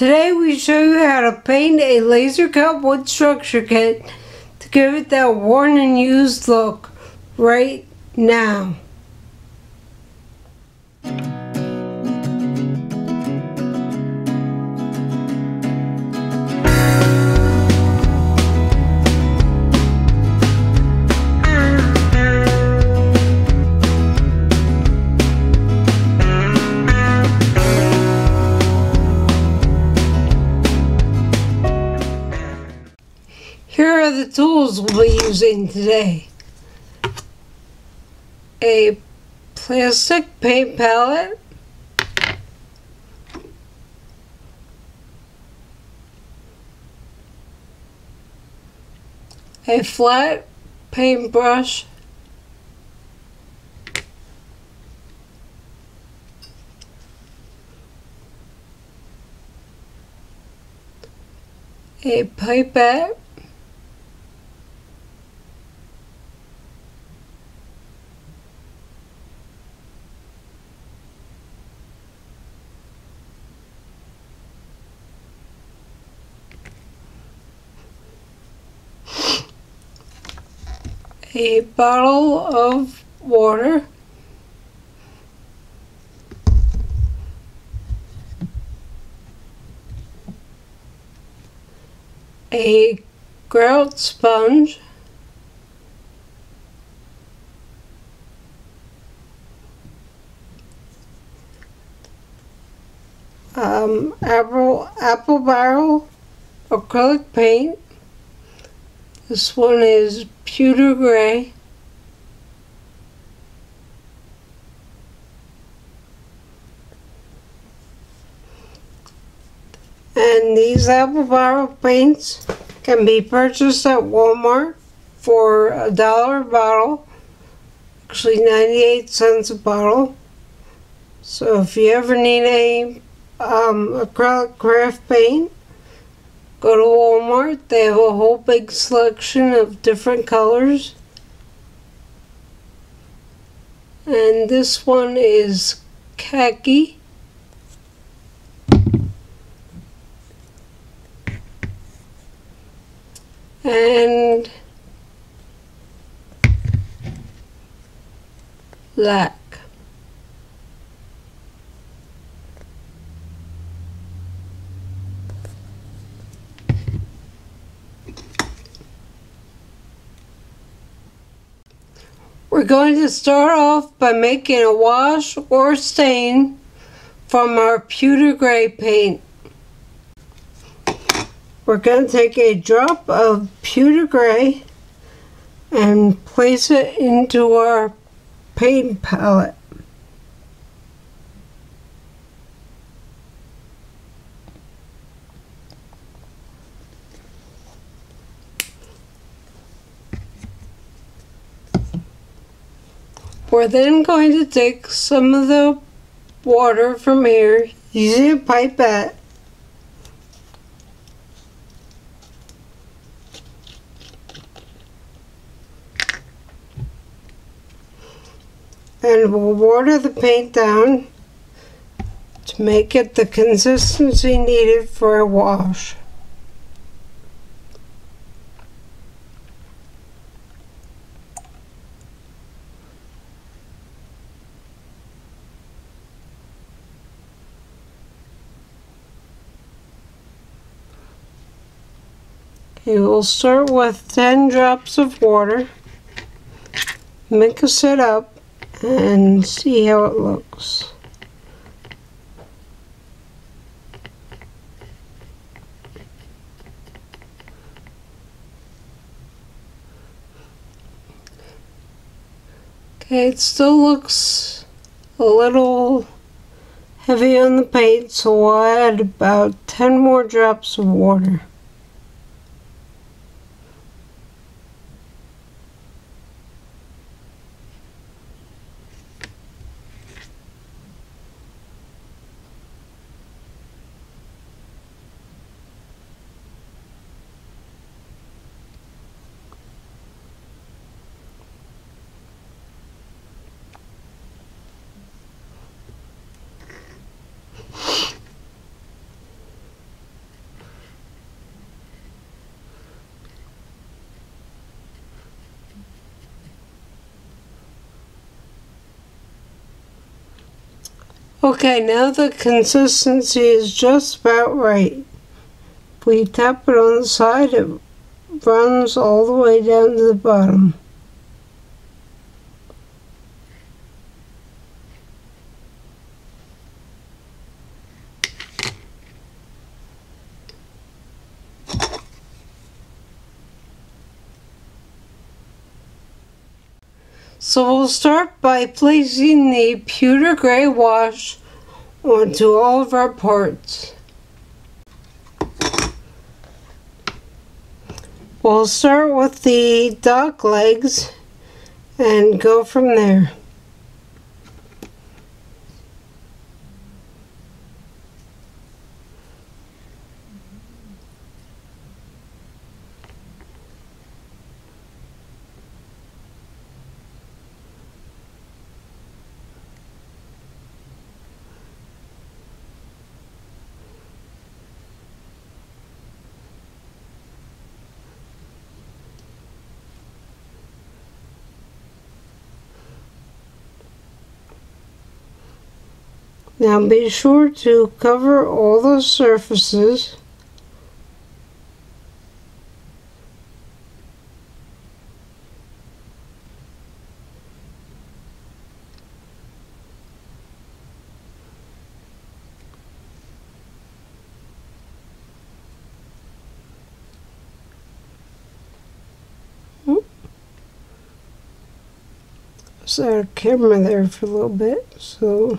Today we show you how to paint a laser cut wood structure kit to give it that worn and used look right now. We'll be using today. A plastic paint palette. A flat paintbrush. A pipette. A bottle of water, a grout sponge, um, apple, apple barrel acrylic paint, this one is pewter gray. And these apple barrel paints can be purchased at Walmart for a dollar a bottle, actually 98 cents a bottle. So if you ever need a um, acrylic craft paint, Go to Walmart, they have a whole big selection of different colors. And this one is khaki. And black. We're going to start off by making a wash or stain from our pewter gray paint. We're going to take a drop of pewter gray and place it into our paint palette. We're then going to take some of the water from here using a pipette and we'll water the paint down to make it the consistency needed for a wash. Okay, we'll start with 10 drops of water, mix it up, and see how it looks. Okay, it still looks a little heavy on the paint, so I'll add about 10 more drops of water. Okay, now the consistency is just about right. We tap it on the side, it runs all the way down to the bottom. So we'll start by placing the pewter gray wash onto all of our parts. We'll start with the dock legs and go from there. Now be sure to cover all the surfaces. Hmm? Set our camera there for a little bit so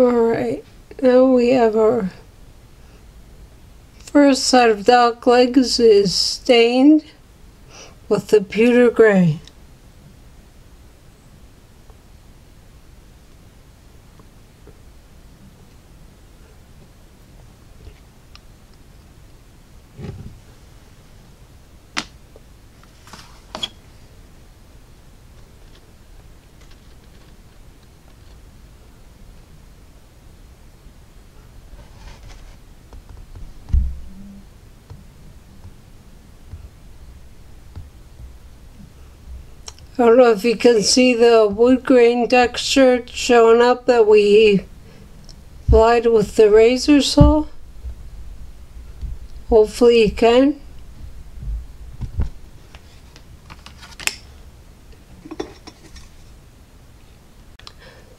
Alright, now we have our first set of dock legs is stained with the pewter gray. I don't know if you can see the wood grain texture showing up that we applied with the razor saw. Hopefully you can.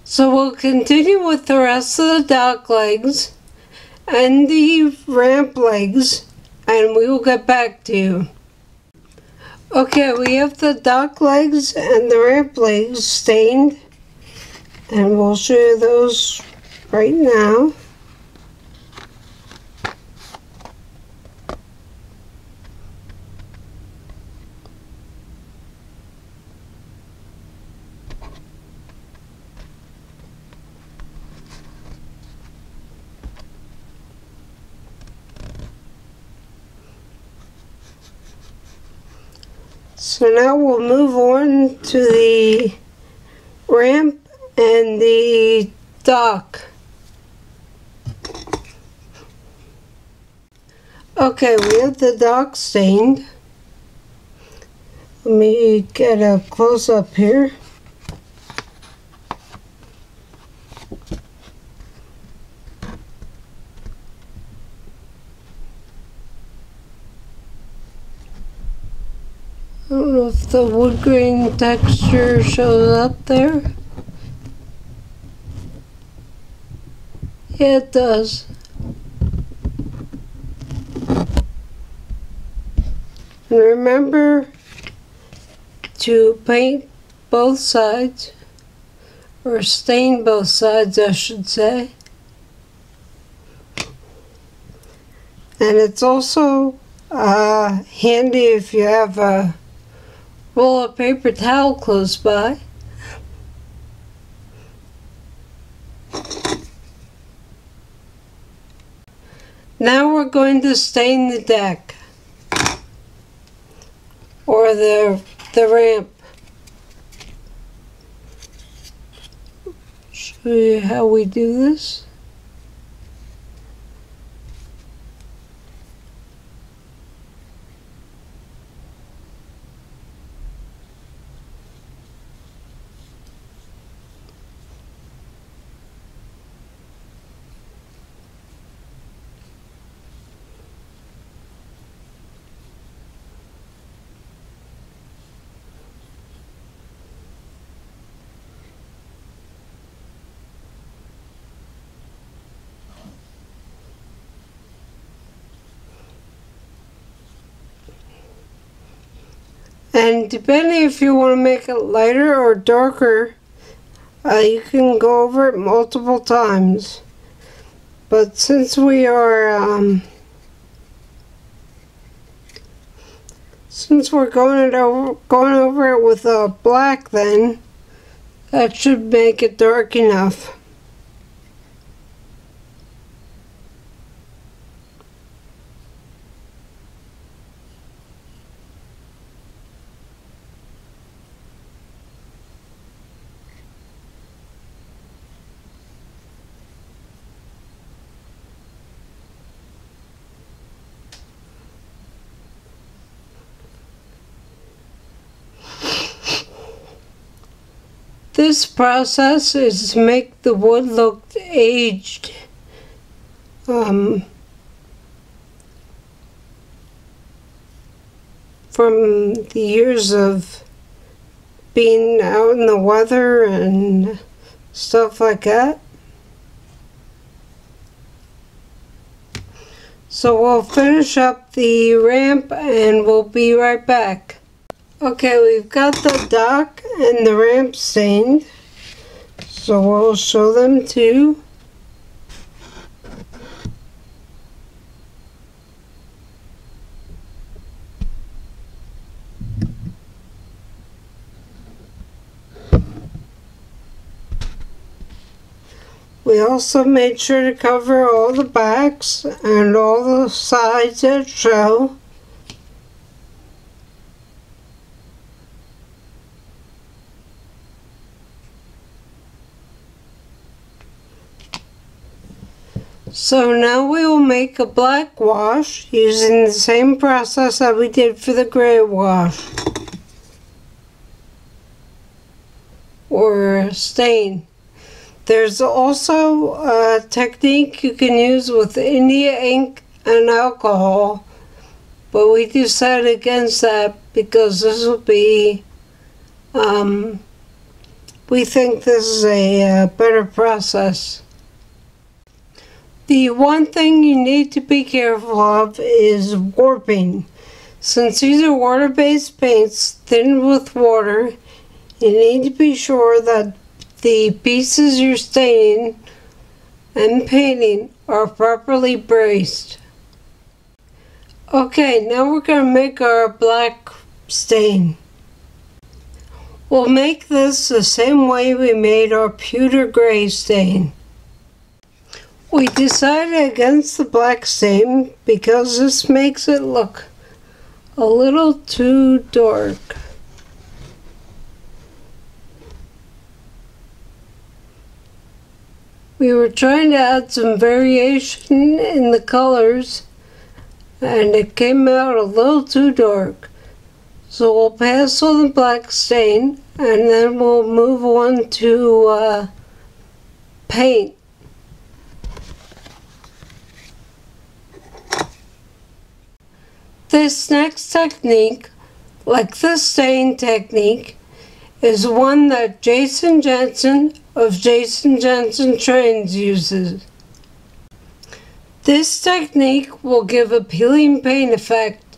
So we'll continue with the rest of the dock legs and the ramp legs and we will get back to you. Okay, we have the dock legs and the ramp legs stained, and we'll show you those right now. So now we'll move on to the ramp and the dock. Okay, we have the dock stained. Let me get a close up here. I don't if the wood grain texture shows up there. Yeah, it does. And remember to paint both sides, or stain both sides, I should say. And it's also uh, handy if you have a roll of paper towel close by. Now we're going to stain the deck or the the ramp. Show you how we do this. And depending if you want to make it lighter or darker, uh, you can go over it multiple times. But since we are, um, since we're going it over, going over it with a uh, black, then that should make it dark enough. This process is to make the wood look aged. Um, from the years of being out in the weather and stuff like that. So we'll finish up the ramp and we'll be right back. Okay, we've got the dock and the ramp stained. So we'll show them too. We also made sure to cover all the backs and all the sides that show. So now we will make a black wash using the same process that we did for the gray wash. Or stain. There's also a technique you can use with India ink and alcohol, but we decided against that because this will be, um, we think this is a, a uh, better process. The one thing you need to be careful of is warping. Since these are water-based paints thinned with water, you need to be sure that the pieces you're staining and painting are properly braced. Okay, now we're going to make our black stain. We'll make this the same way we made our pewter gray stain. We decided against the black stain because this makes it look a little too dark. We were trying to add some variation in the colors and it came out a little too dark. So we'll pass on the black stain and then we'll move on to uh, paint. This next technique, like the stain technique, is one that Jason Jensen of Jason Jensen Trains uses. This technique will give a peeling paint effect.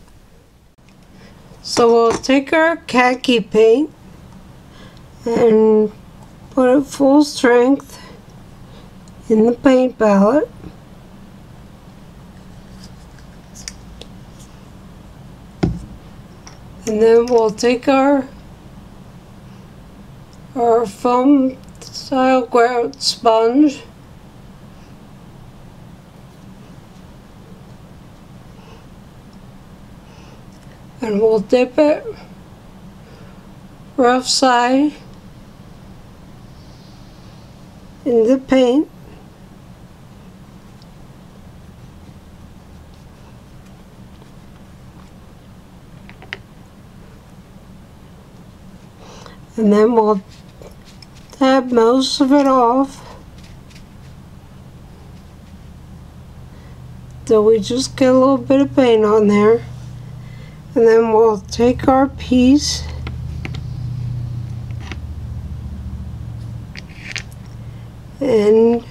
So we'll take our khaki paint and put it full strength in the paint palette. And then we'll take our our foam style grout sponge. And we'll dip it rough side in the paint and then we'll tap most of it off. Till we just get a little bit of paint on there. And then we'll take our piece. And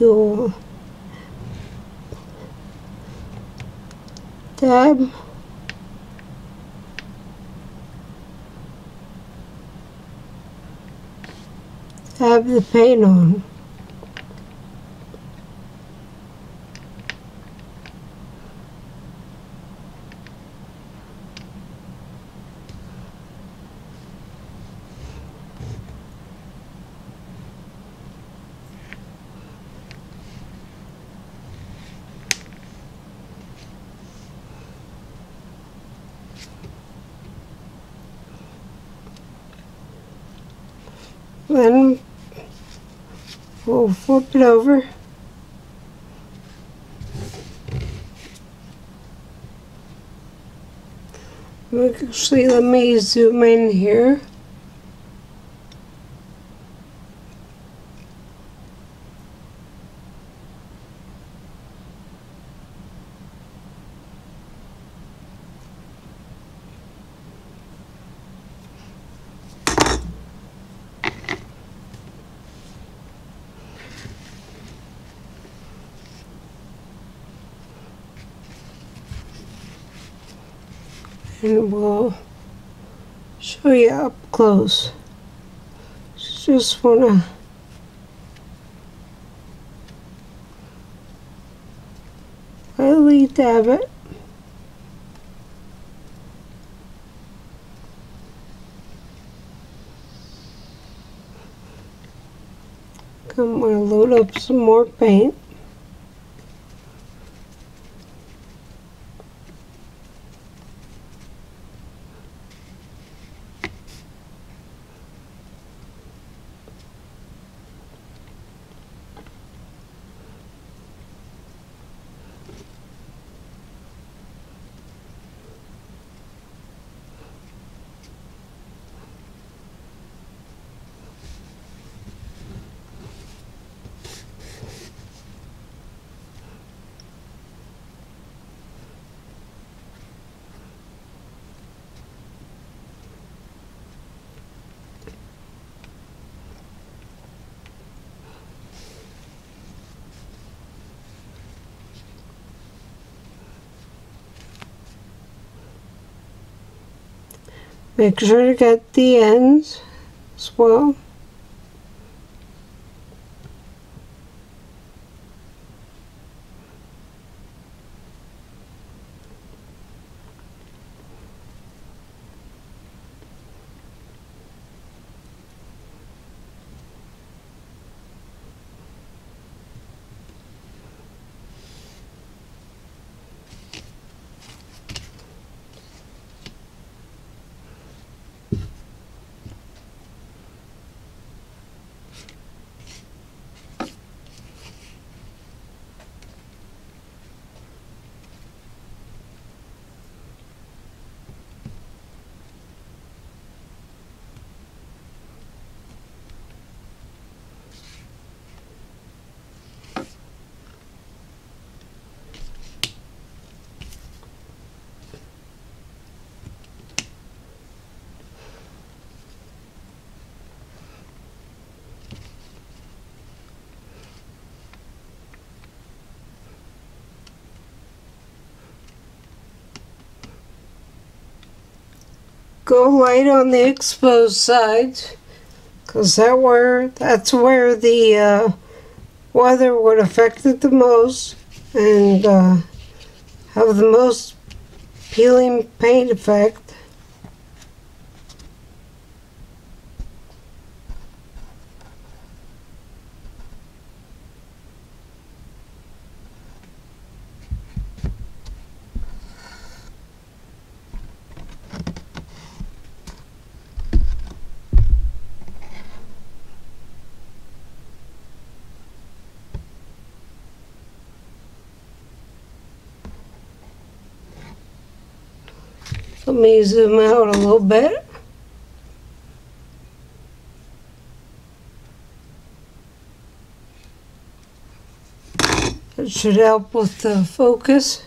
you'll dab the paint on. Then we'll flip it over. Actually, let me zoom in here. We'll show you up close. Just want to lightly dab it. I'm to load up some more paint. Make sure to get the ends as well. Go light on the exposed sides because that where that's where the uh, weather would affect it the most and uh, have the most peeling paint effect. Me zoom out a little bit. That should help with the focus.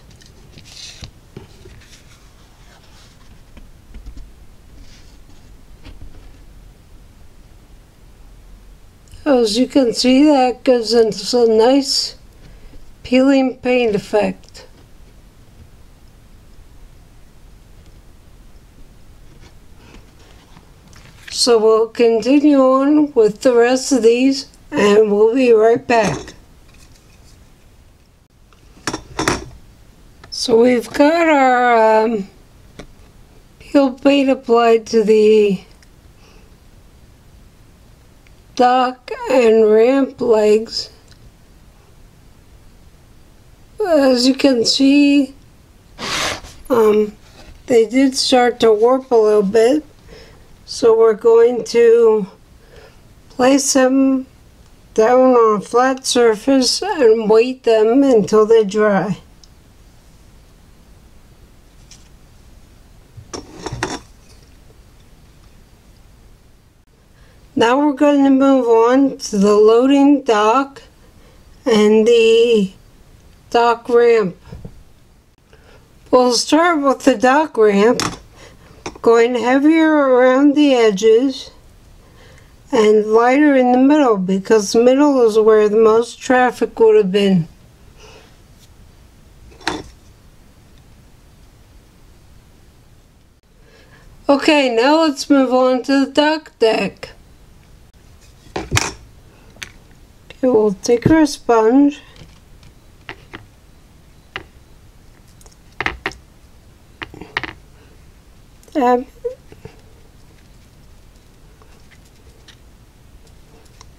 As you can see, that gives us a nice peeling paint effect. So we'll continue on with the rest of these and we'll be right back. So we've got our um, peel paint applied to the dock and ramp legs. As you can see, um, they did start to warp a little bit. So we're going to place them down on a flat surface and wait them until they dry. Now we're going to move on to the loading dock and the dock ramp. We'll start with the dock ramp going heavier around the edges and lighter in the middle because the middle is where the most traffic would have been. Okay, now let's move on to the duck deck. Okay, we'll take our sponge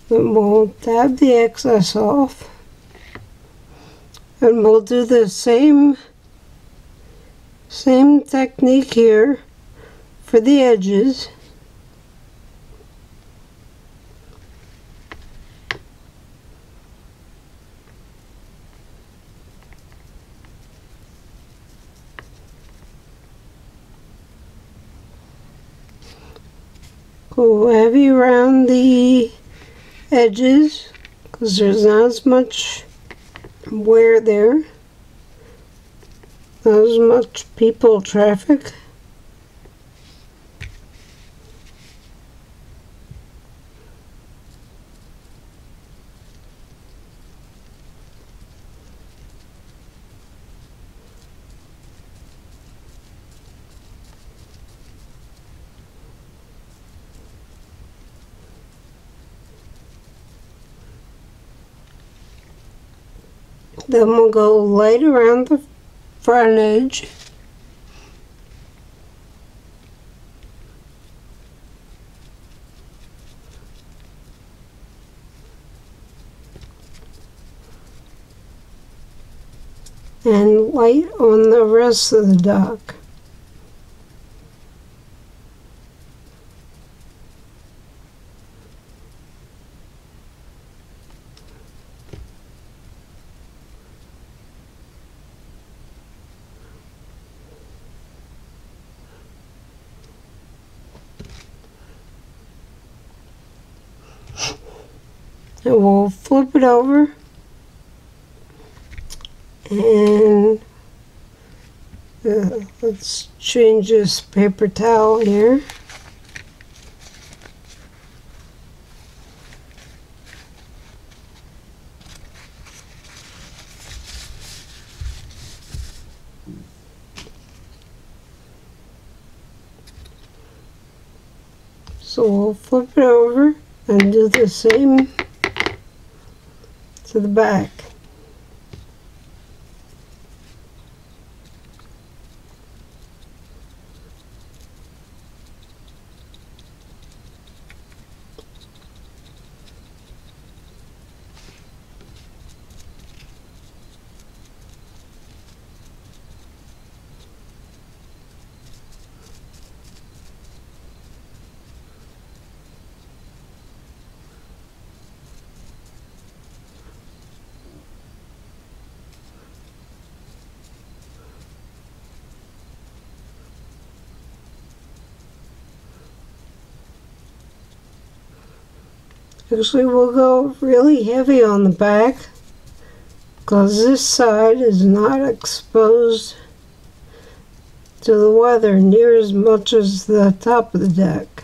We'll dab the excess off. And we'll do the same same technique here for the edges heavy around the edges because there's not as much wear there. Not as much people traffic Then we'll go light around the front edge. And light on the rest of the dock. And we'll flip it over. And uh, let's change this paper towel here. So we'll flip it over and do the same the back. Actually, we'll go really heavy on the back because this side is not exposed to the weather near as much as the top of the deck.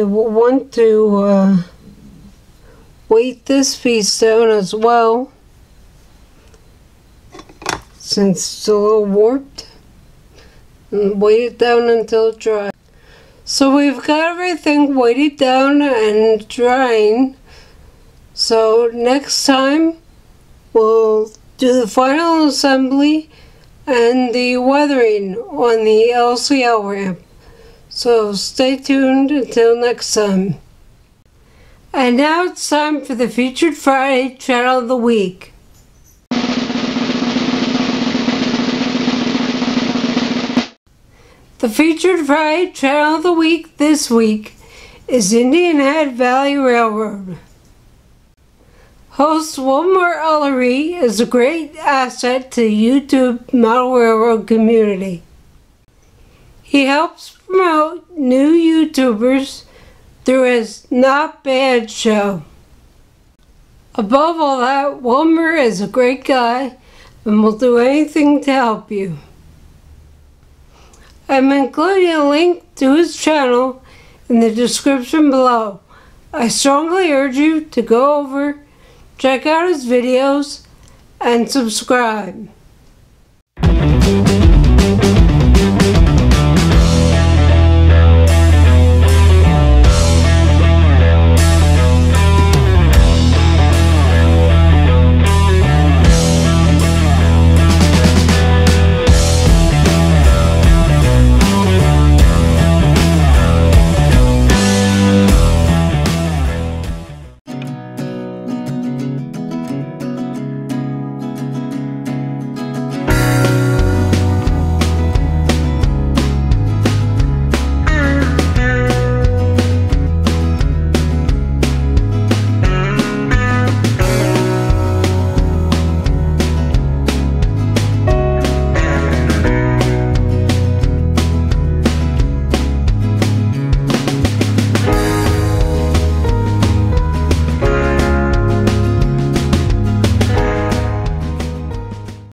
We'll want to uh, weight this piece down as well since it's a little warped and weight it down until dry. So we've got everything weighted down and drying so next time we'll do the final assembly and the weathering on the LCL ramp. So stay tuned until next time. And now it's time for the Featured Friday Channel of the Week. The Featured Friday Channel of the Week this week is Indian Head Valley Railroad. Host Wilmer Ellery is a great asset to the YouTube Model Railroad community. He helps promote new YouTubers through his Not Bad show. Above all that, Wilmer is a great guy and will do anything to help you. I'm including a link to his channel in the description below. I strongly urge you to go over, check out his videos, and subscribe.